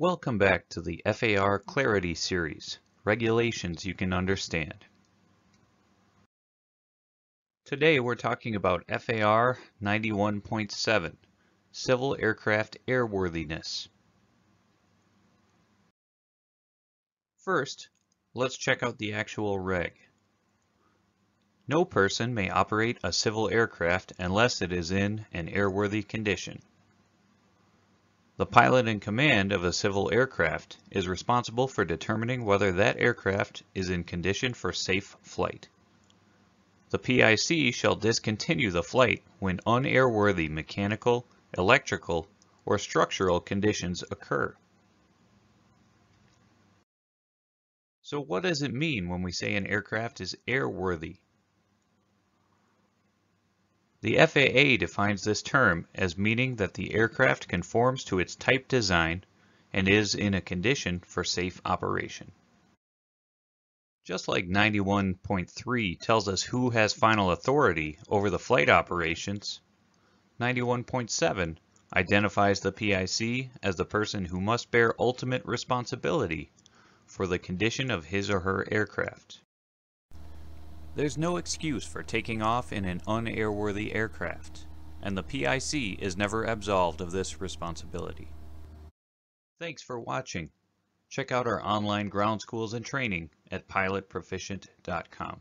Welcome back to the FAR Clarity series, regulations you can understand. Today we're talking about FAR 91.7, Civil Aircraft Airworthiness. First, let's check out the actual reg. No person may operate a civil aircraft unless it is in an airworthy condition. The pilot in command of a civil aircraft is responsible for determining whether that aircraft is in condition for safe flight. The PIC shall discontinue the flight when unairworthy mechanical, electrical, or structural conditions occur. So what does it mean when we say an aircraft is airworthy? The FAA defines this term as meaning that the aircraft conforms to its type design and is in a condition for safe operation. Just like 91.3 tells us who has final authority over the flight operations, 91.7 identifies the PIC as the person who must bear ultimate responsibility for the condition of his or her aircraft. There's no excuse for taking off in an unairworthy aircraft, and the PIC is never absolved of this responsibility. Thanks for watching. Check out our online ground schools and training at pilotproficient.com.